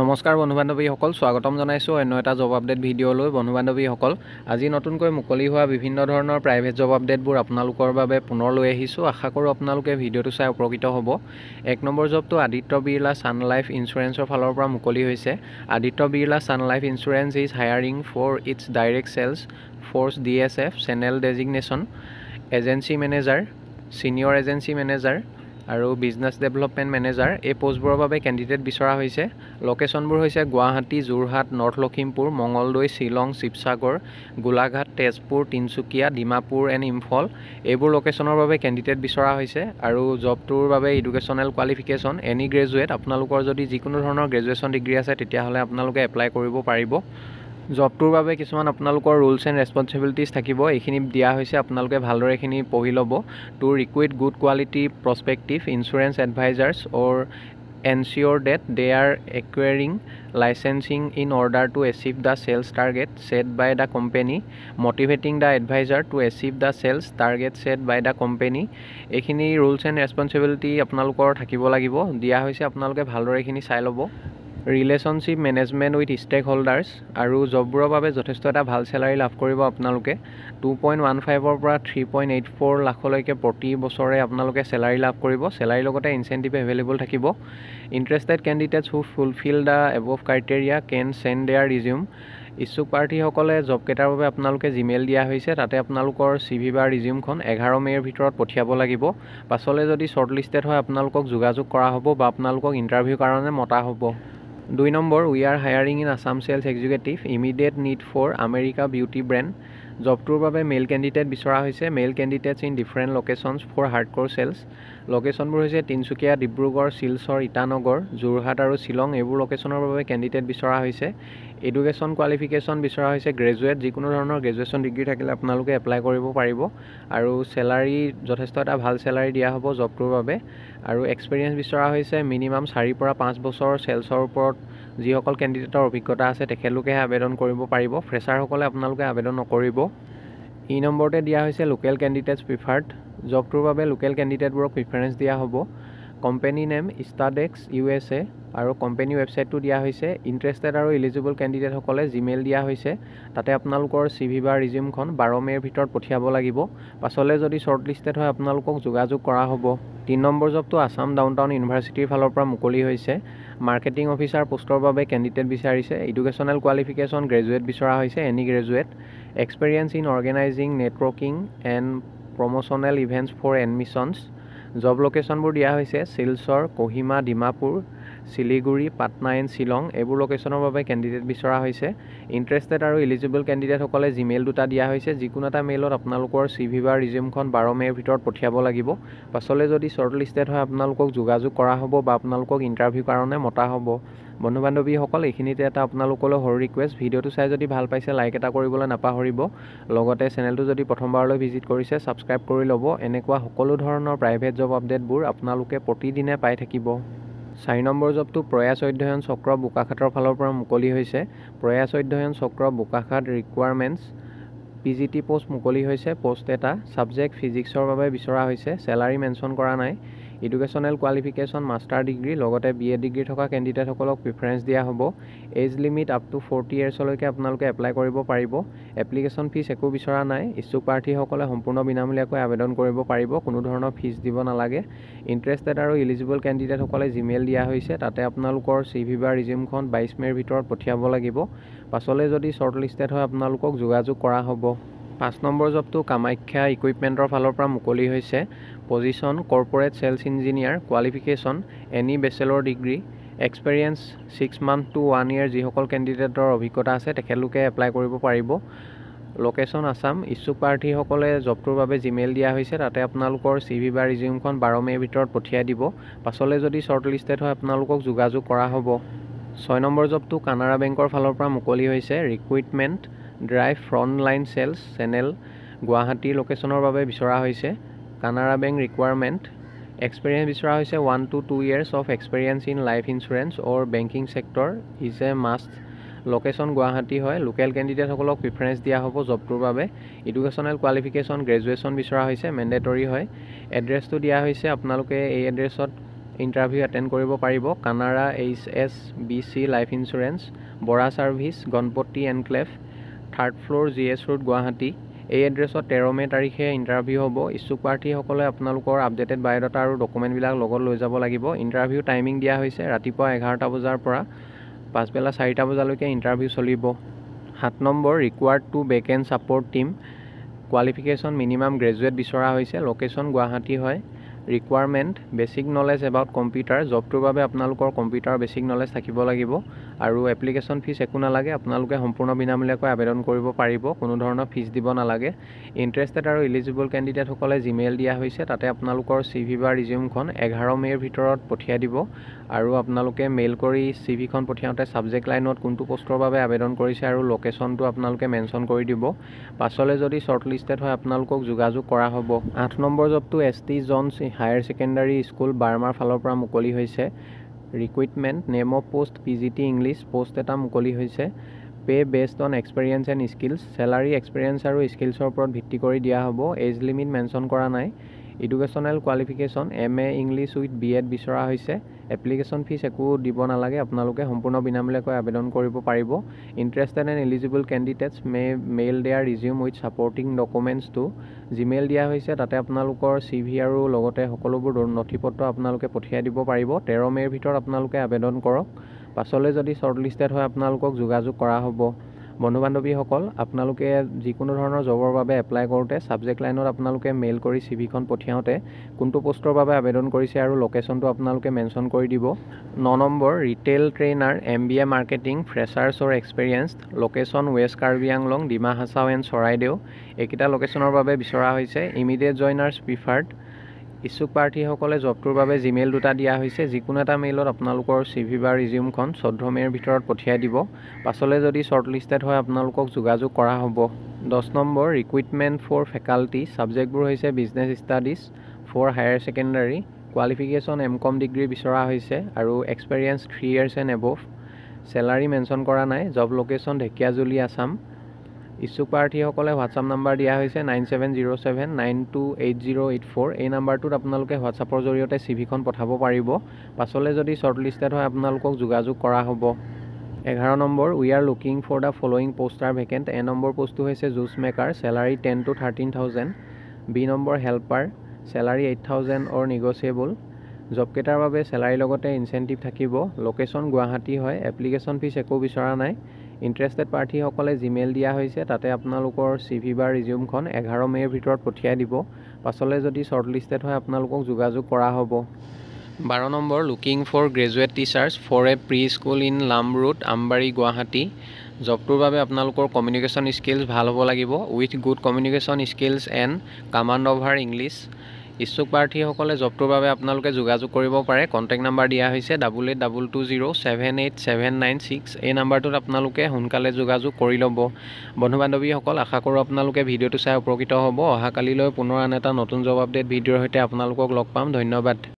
নমস্কাৰ বন্ধু বান্ধৱীসকল স্বাগতম জনাইছোঁ অন্য এটা জব আপডেট ভিডিঅ'লৈ বন্ধু বান্ধৱীসকল আজি নতুনকৈ মুকলি হোৱা বিভিন্ন ধৰণৰ প্ৰাইভেট জব আপডেটবোৰ আপোনালোকৰ বাবে পুনৰ লৈ আহিছোঁ। আশা কৰোঁ আপোনালোকে ভিডিঅ'টো চাই উপকৃত হ'ব। এক নম্বৰ জবটো আদিত্য বিৰলা ছান লাইফ ইঞ্চুৰেঞ্চৰ ফালৰ পৰা মুকলি হৈছে। Aditya Birla sun life insurance is hiring for its direct sales force D S F channel designation agency manager senior agency manager আৰু বিজনেছ ডেভেলপমেণ্ট মেনেজাৰ এই পষ্টবোৰৰ বাবে কেণ্ডিডেট বিচৰা হৈছে। লোকেশ্যনবোৰ হৈছে গুৱাহাটী যোৰহাট নৰ্থ লখিমপুৰ মঙলদৈ শ্বিলং শিৱসাগৰ গোলাঘাট তেজপুৰ তিনিচুকীয়া ডিমাপুৰ এণ্ড ইম্ফল। এইবোৰ লোকেশ্যনৰ বাবে কেণ্ডিডেট বিচৰা হৈছে আৰু জবটোৰ বাবে এডুকেশ্যনেল কোৱালিফিকেশ্যন এনি গ্ৰেজুৱেট আপোনালোকৰ যদি যিকোনো ধৰণৰ গ্ৰেজুৱেশ্যন ডিগ্ৰী আছে তেতিয়াহ'লে আপোনালোকে এপ্লাই কৰিব পাৰিব। জবটোৰ বাবে কিছুমান আপোনালোকৰ ৰুলছ এণ্ড ৰেচপনচিবিলিটিছ থাকিব। এইখিনি দিয়া হৈছে আপোনালোকে ভালদৰে এইখিনি পঢ়ি ল'ব। To require good quality prospective insurance advisors or ensure that they are acquiring licensing in order to achieve the sales target set by the company motivating the advisor to achieve the sales target set by the company. এইখিনি rules and responsibility আপোনালোকৰ থাকিব লাগিব। দিয়া হৈছে আপোনালোকে ভালদৰে এইখিনি চাই ল'ব। Relationship management with stakeholders আৰু জববোৰৰ বাবে যথেষ্ট এটা ভাল চেলাৰী লাভ কৰিব আপোনালোকে। টু পইণ্ট ওৱান ফাইভৰ পৰা থ্ৰী পইণ্ট এইট ফ'ৰ লাখলৈকে প্ৰতি বছৰে আপোনালোকে চেলাৰী লাভ কৰিব। চেলাৰীৰ লগতে ইনচেণ্টিভ এভেইলেবল থাকিব। Interested candidates who fulfil the above criteria can send their resume ইচ্ছুক প্ৰাৰ্থীসকলে জবকেইটাৰ বাবে আপোনালোকে জিমেইল দিয়া হৈছে। তাতে আপোনালোকৰ চি ভি বা ৰিজিউমখন এঘাৰ মে'ৰ ভিতৰত পঠিয়াব লাগিব। পাছলৈ যদি শ্বৰ্ট লিষ্টেড হয় আপোনালোকক যোগাযোগ কৰা হ'ব বা আপোনালোকক ইণ্টাৰভিউৰ কাৰণে মতা হ'ব। দুই number we are hiring in Assam sales executive immediate need for America beauty brand জবটোৰ বাবে মেইল কেণ্ডিডেট বিচৰা হৈছে male candidates in different locations for hardcore sales লোকেশ্যনবোৰ হৈছে তিনিচুকীয়া ডিব্ৰুগড় শিলচৰ ইটানগৰ যোৰহাট আৰু শ্বিলং। এইবোৰ লোকেশ্যনৰ বাবে কেণ্ডিডেট বিচৰা হৈছে। এডুকেশ্যন কোৱালিফিকেশ্যন বিচৰা হৈছে গ্ৰেজুৱেট যিকোনো ধৰণৰ গ্ৰেজুৱেশ্যন ডিগ্ৰী থাকিলে আপোনালোকে এপ্লাই কৰিব পাৰিব। আৰু চেলাৰী যথেষ্ট এটা ভাল চেলাৰী দিয়া হ'ব জবটোৰ বাবে। আৰু এক্সপিৰিয়েঞ্চ বিচৰা হৈছে মিনিমাম চাৰিৰ পৰা পাঁচ বছৰ চেলছৰ ওপৰত। যিসকল কেণ্ডিডেটৰ অভিজ্ঞতা আছে তেখেতলোকেহে আবেদন কৰিব পাৰিব। ফ্ৰেচাৰসকলে আপোনালোকে আবেদন নকৰিব। ই নম্বৰতে দিয়া হৈছে লোকেল কেণ্ডিডেটছ প্ৰিফাৰ্ড জবটোৰ বাবে লোকেল কেণ্ডিডেটবোৰক প্ৰিফাৰেঞ্চ দিয়া হ'ব। Company name Studex U S A আৰু কোম্পেনী ৱেবছাইটটো দিয়া হৈছে ইণ্টাৰেষ্টেড আৰু ইলিজিবল কেণ্ডিডেটসকলে জিমেইল দিয়া হৈছে। তাতে আপোনালোকৰ চি ভি বা ৰিজিউমখন বাৰ মে'ৰ ভিতৰত পঠিয়াব লাগিব। পাছলৈ যদি শ্বৰ্ট লিষ্টেড হয় আপোনালোকক যোগাযোগ কৰা হ'ব। তিনি নম্বৰ জবটো আছাম ডাউন টাউন ইউনিভাৰ্চিটিৰ ফালৰ পৰা মুকলি হৈছে। মাৰ্কেটিং অফিচাৰ পষ্টৰ বাবে কেণ্ডিডেট বিচাৰিছে। এডুকেশ্যনেল কোৱালিফিকেশ্যন গ্ৰেজুৱেট বিচৰা হৈছে any graduate experience in organising networking and promotional events for admissions job লোকেশ্যনবোৰ দিয়া হৈছে শিলচৰ কহিমা ডিমাপুৰ শিলিগুৰি পাটনা এণ্ড শ্বিলং এইবোৰ লোকেশ্যনৰ বাবে কেণ্ডিডেট বিচৰা হৈছে। ইণ্টাৰেষ্টেড আৰু ইলিজিবল কেণ্ডিডেটসকলে জিমেইল দুটা দিয়া হৈছে। যিকোনো এটা মেইলত আপোনালোকৰ চি ভি বা ৰিজিউমখন বাৰ মে'ৰ ভিতৰত পঠিয়াব লাগিব। পাছলৈ যদি শ্বৰ্ট লিষ্টেড হয় আপোনালোকক যোগাযোগ কৰা হ'ব বা আপোনালোকক ইণ্টাৰভিউৰ কাৰণে মতা হ'ব। বন্ধু বান্ধৱীসকল এইখিনিতে এটা আপোনালোকলৈ সৰু ৰিকুৱেষ্ট ভিডিঅ'টো চাই যদি ভাল পাইছে লাইক এটা কৰিবলৈ নাপাহৰিব। লগতে চেনেলটো যদি প্ৰথমবাৰলৈ ভিজিট কৰিছে ছাবস্ক্ৰাইব কৰি ল'ব। এনেকুৱা সকলো ধৰণৰ প্ৰাইভেট জব আপডেটবোৰ আপোনালোকে প্ৰতিদিনে পাই থাকিব। চাৰি নম্বৰ জবটো প্ৰয়াস অধ্যয়ন চক্ৰ বোকাখাটৰ ফালৰ পৰা মুকলি হৈছে। Prayas Adhyayan Chakra Bokakhat requirements P G T post মুকলি হৈছে পষ্ট এটা। ছাবজেক্ট ফিজিক্সৰ বাবে বিচৰা হৈছে চেলাৰী মেনশ্যন কৰা নাই। এডুকেশ্যনেল কোৱালিফিকেশ্যন মাষ্টাৰ ডিগ্ৰী লগতে বি এ ডিগ্ৰী থকা কেণ্ডিডেটসকলক প্ৰিফাৰেঞ্চ দিয়া হ'ব। Age limit up to forty ইয়েৰ্ছলৈকে আপোনালোকে এপ্লাই কৰিব পাৰিব। এপ্লিকেশ্যন ফিজ একো বিচৰা নাই। ইচ্ছুক প্ৰাৰ্থীসকলে সম্পূৰ্ণ বিনামূলীয়াকৈ আবেদন কৰিব পাৰিব। কোনো ধৰণৰ ফিজ দিব নালাগে। ইণ্টাৰেষ্টেড আৰু ইলিজিবল কেণ্ডিডেটসকলে জিমেইল দিয়া হৈছে। তাতে আপোনালোকৰ চি ভি বা ৰিজিউমখন বাইছ মে'ৰ ভিতৰত পঠিয়াব লাগিব। পাছলৈ যদি শ্বৰ্ট লিষ্টেড হয় আপোনালোকক যোগাযোগ কৰা হ'ব। পাঁচ নম্বৰ জবটো কামাখ্যা ইকুইপমেণ্টৰ ফালৰ পৰা মুকলি হৈছে। Position corporate sales engineer qualification any bachelor degree experience six month to one year যিসকল কেণ্ডিডেটৰ অভিজ্ঞতা আছে তেখেতলোকে এপ্লাই কৰিব পাৰিব। লোকেশ্যন আছাম ইচ্ছুক প্ৰাৰ্থীসকলে জবটোৰ বাবে জিমেইল দিয়া হৈছে তাতে আপোনালোকৰ চি ভি বা ৰিজিউমখন বাৰ মে'ৰ ভিতৰত পঠিয়াই দিব। পাছলৈ যদি শ্বৰ্ট লিষ্টেড হয় আপোনালোকক যোগাযোগ কৰা হ'ব। ছয় নম্বৰ জবটো কানাড়া বেংকৰ ফালৰ পৰা মুকলি হৈছে recruitment drive front line sales channel Guwahati লোকেশ্যনৰ বাবে বিচৰা হৈছে। Canara bank requirement. এক্সপেৰিয়েঞ্চ বিচৰা হৈছে one two two years of experience in life insurance or banking sector. Is a must. Location Guwahati হয়। লোকেল কেণ্ডিডেটসকলক প্ৰিফাৰেঞ্চ দিয়া হ'ব জবটোৰ বাবে। এডুকেশ্যনেল কোৱালিফিকেশ্যন গ্ৰেজুৱেশ্যন বিচৰা হৈছে মেণ্ডেটৰী হয়। এড্ৰেছটো দিয়া হৈছে আপোনালোকে এই এড্ৰেছত ইণ্টাৰভিউ এটেণ্ড কৰিব পাৰিব। Canara H S B C life insurance Bora service Ganapati enclave third floor G S road Guwahati. এই এড্ৰেছত তেৰ মে' তাৰিখে ইণ্টাৰভিউ হ'ব। ইচ্ছুক প্ৰাৰ্থীসকলে আপোনালোকৰ আপডেটেড বায়'ডাটা আৰু ডকুমেণ্টবিলাক লগত লৈ যাব লাগিব। ইণ্টাৰভিউ টাইমিং দিয়া হৈছে ৰাতিপুৱা এঘাৰটা বজাৰ পৰা। পাছবেলা চাৰিটা বজালৈকে ইণ্টাৰভিউ চলিব। সাত number required to back end support team qualification minimum graduate বিচৰা হৈছে। লোকেশ্যন গুৱাহাটী হয়। Requirement basic knowledge about computer জবটোৰ বাবে আপোনালোকৰ কম্পিউটাৰ বেছিক নলেজ থাকিব লাগিব আৰু এপ্লিকেশ্যন ফিজ একো নালাগে আপোনালোকে সম্পূৰ্ণ বিনামূলীয়াকৈ আবেদন কৰিব পাৰিব কোনো ধৰণৰ ফিজ দিব নালাগে। ইণ্টাৰেষ্টেড আৰু ইলিজিবল কেণ্ডিডেটসকলে জিমেইল দিয়া হৈছে তাতে আপোনালোকৰ চি ভি বা ৰিজিউমখন এঘাৰ মে'ৰ ভিতৰত পঠিয়াই দিব আৰু আপোনালোকে মেইল কৰি চি ভিখন পঠিয়াওঁতে ছাবজেক্ট লাইনত কোনটো পষ্টৰ বাবে আবেদন কৰিছে আৰু লোকেশ্যনটো আপোনালোকে মেনশ্যন কৰি দিব। পাছলৈ যদি শ্বৰ্ট লিষ্টেড হয় আপোনালোকক যোগাযোগ কৰা হ'ব। আঠ number জবটো S T John's higher secondary school বাৰ্মাৰ ফালৰ পৰা মুকলি হৈছে। Recruitment name of post P G T English post এটা মুকলি হৈছে। Pay' based on experience and skills. Salary experience আৰু স্কিলছৰ ওপৰত ভিত্তি কৰি দিয়া হ'ব। এজ লিমিট মেনশ্যন কৰা নাই। Educational qualification M A English with B Ed বিচৰা হৈছে। এপ্লিকেশ্যন ফিজ একো দিব নালাগে আপোনালোকে সম্পূৰ্ণ বিনামূলীয়াকৈ আবেদন কৰিব পাৰিব। Interested and eligible candidates may mail their resume with supporting documents to Gmail দিয়া হৈছে তাতে আপোনালোকৰ চি ভি আৰু লগতে সকলোবোৰ নথি পত্ৰ আপোনালোকে পঠিয়াই দিব পাৰিব। তেৰ মে'ৰ ভিতৰত আপোনালোকে আবেদন কৰক। পাছলৈ যদি শ্বৰ্ট লিষ্টেড হয় আপোনালোকক যোগাযোগ কৰা হ'ব। বন্ধু বান্ধৱীসকল আপোনালোকে যিকোনো ধৰণৰ জবৰ বাবে এপ্লাই কৰোঁতে ছাবজেক্ট লাইনত আপোনালোকে মেইল কৰি চি ভিখন পঠিয়াওঁতে কোনটো পষ্টৰ বাবে আবেদন কৰিছে আৰু লোকেশ্যনটো আপোনালোকে মেনশ্যন কৰি দিব। ন number retail trainer M B A marketing ফ্ৰেছাৰ্ছৰ experience location west Karbi Anglong Dima Hasao and Charaideo এইকেইটা লোকেশ্যনৰ বাবে বিচৰা হৈছে। ইমিডিয়েট জইনাৰ্ছ প্ৰিফাৰ্ড ইচ্ছুক প্ৰাৰ্থীসকলে জবটোৰ বাবে জিমেইল দুটা দিয়া হৈছে। যিকোনো এটা মেইলত আপোনালোকৰ চি ভি বা ৰিজিউমখন চৈধ্য মে'ৰ ভিতৰত পঠিয়াই দিব। পাছলৈ যদি শ্বৰ্ট লিষ্টেড হয় আপোনালোকক যোগাযোগ কৰা হ'ব। দহ নম্বৰ ৰিকুইটমেণ্ট ফৰ ফেকাল্টি ছাবজেক্টবোৰ হৈছে business studies for higher secondary qualification M Com degree বিচৰা হৈছে আৰু experience three years and above salary mention কৰা নাই। জব লোকেশ্যন ঢেকীয়াজুলি আছাম ইচ্ছুক প্ৰাৰ্থীসকলে হোৱাটছআপ নাম্বাৰ দিয়া হৈছে nine seven zero' seven nine two eight zero' eight four. এই নাম্বাৰটোত আপোনালোকে হোৱাটছআপৰ জৰিয়তে চি ভিখন পঠাব পাৰিব। পাছলৈ যদি শ্বৰ্ট লিষ্টেড হয় আপোনালোকক যোগাযোগ কৰা হ'ব। এঘাৰ number we are looking for the following post are vacant A number পষ্টটো হৈছে juice maker salary ten to thirteen thousand B number helper salary eight thousand or negotiable জবকেইটাৰ বাবে চেলাৰীৰ লগতে ইনচেণ্টিভ থাকিব। লোকেশ্যন গুৱাহাটী হয়। এপ্লিকেশ্যন ফিজ একো বিচৰা নাই। Interested প্ৰাৰ্থীসকলে জিমেইল দিয়া হৈছে তাতে আপোনালোকৰ চি ভি বা ৰিজিউমখন এঘাৰ মে'ৰ ভিতৰত পঠিয়াই দিব। পাছলৈ যদি শ্বৰ্ট লিষ্টেড হয় আপোনালোকক যোগাযোগ কৰা হ'ব। বাৰ number looking for graduate teachers for a pre school in Lamrud Ambari Guwahati জবটোৰ বাবে আপোনালোকৰ কমিউনিকেশ্যন স্কিলছ ভাল হ'ব লাগিব। With good communication skills and command over English ইচ্ছুক প্ৰাৰ্থীসকলে জবটোৰ বাবে আপোনালোকে যোগাযোগ কৰিব পাৰে। কণ্টেক্ট নাম্বাৰ দিয়া হৈছে double eight double two zero' seven eight seven nine six এই নাম্বাৰটোত আপোনালোকে সোনকালে যোগাযোগ কৰি ল'ব। বন্ধু বান্ধৱীসকল আশা কৰোঁ আপোনালোকে ভিডিঅ'টো চাই উপকৃত হ'ব। অহাকালিলৈ পুনৰ আন এটা নতুন জব আপডেট ভিডিঅ'ৰ সৈতে আপোনালোকক লগ পাম। ধন্যবাদ।